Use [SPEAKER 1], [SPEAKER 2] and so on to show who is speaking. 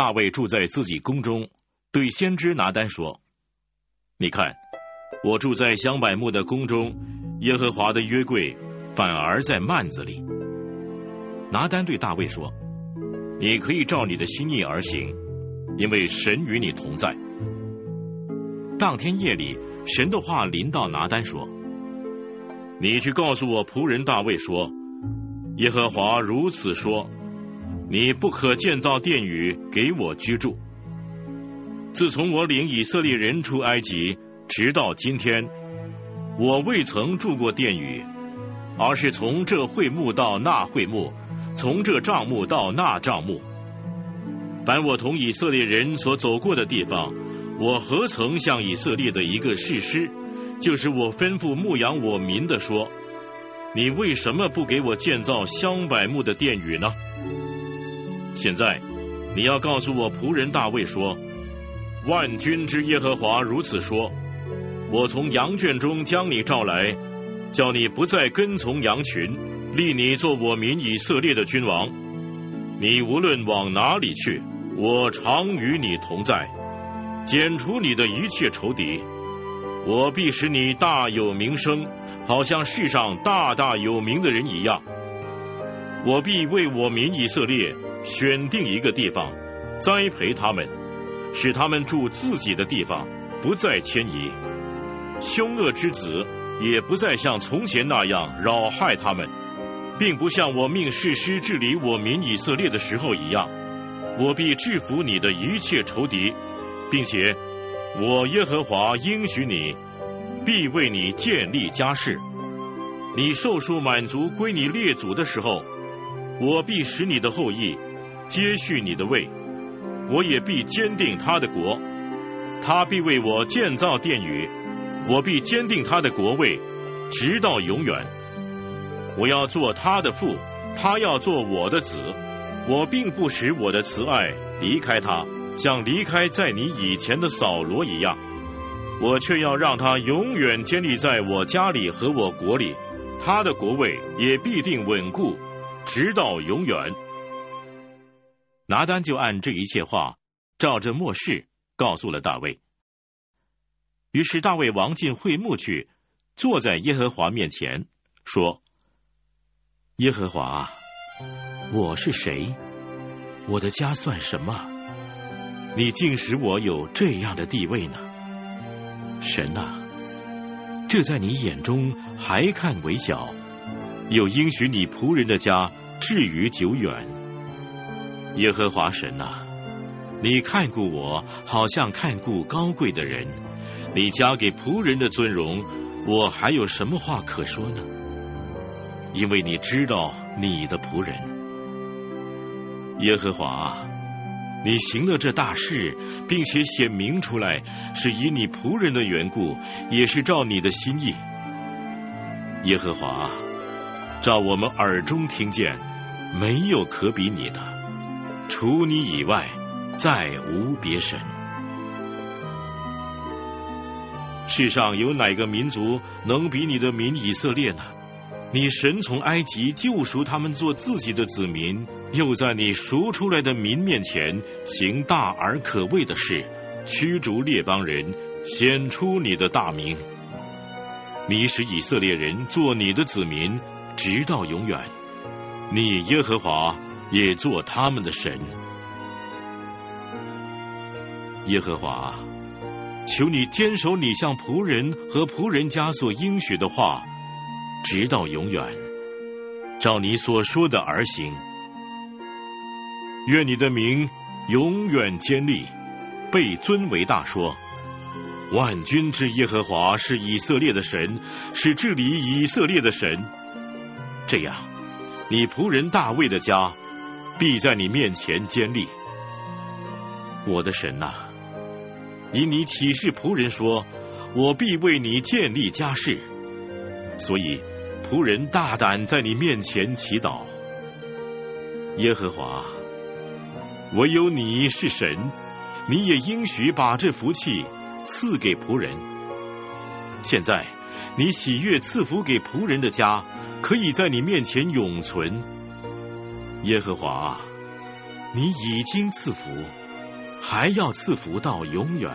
[SPEAKER 1] 大卫住在自己宫中，对先知拿单说：“你看，我住在香柏木的宫中，耶和华的约柜反而在幔子里。”拿单对大卫说：“你可以照你的心意而行，因为神与你同在。”当天夜里，神的话临到拿单说：“你去告诉我仆人大卫说，耶和华如此说：你不可建造殿宇给我居住。自从我领以色列人出埃及，直到今天，我未曾住过殿宇，而是从这会幕到那会幕。”从这帐幕到那帐幕，凡我同以色列人所走过的地方，我何曾向以色列的一个士师，就是我吩咐牧养我民的说：你为什么不给我建造香柏木的殿宇呢？现在你要告诉我仆人大卫说：万军之耶和华如此说：我从羊圈中将你召来，叫你不再跟从羊群。立你做我民以色列的君王，你无论往哪里去，我常与你同在，剪除你的一切仇敌，我必使你大有名声，好像世上大大有名的人一样。我必为我民以色列选定一个地方，栽培他们，使他们住自己的地方，不再迁移。凶恶之子也不再像从前那样扰害他们。并不像我命誓师治理我民以色列的时候一样，我必制服你的一切仇敌，并且我耶和华应许你，必为你建立家室。你寿数满足归你列祖的时候，我必使你的后裔接续你的位，我也必坚定他的国，他必为我建造殿宇，我必坚定他的国位，直到永远。我要做他的父，他要做我的子。我并不使我的慈爱离开他，像离开在你以前的扫罗一样。我却要让他永远建立在我家里和我国里，他的国位也必定稳固，直到永远。拿单就按这一切话，照着末世告诉了大卫。于是大卫王进会幕去，坐在耶和华面前，说。耶和华，我是谁？我的家算什么？你竟使我有这样的地位呢？神啊，这在你眼中还看为小，又应许你仆人的家至于久远。耶和华神啊，你看顾我，好像看顾高贵的人。你加给仆人的尊荣，我还有什么话可说呢？因为你知道你的仆人耶和华，你行了这大事，并且显明出来，是以你仆人的缘故，也是照你的心意。耶和华，照我们耳中听见，没有可比你的，除你以外，再无别神。世上有哪个民族能比你的民以色列呢？你神从埃及救赎他们做自己的子民，又在你赎出来的民面前行大而可畏的事，驱逐列邦人，显出你的大名。你使以色列人做你的子民，直到永远。你耶和华也做他们的神。耶和华，求你坚守你向仆人和仆人家所应许的话。直到永远，照你所说的而行。愿你的名永远坚立，被尊为大。说，万军之耶和华是以色列的神，是治理以色列的神。这样，你仆人大卫的家必在你面前坚立。我的神呐，因你启示仆人说，我必为你建立家室，所以。仆人大胆在你面前祈祷，耶和华，唯有你是神，你也应许把这福气赐给仆人。现在你喜悦赐福给仆人的家，可以在你面前永存。耶和华，你已经赐福，还要赐福到永远。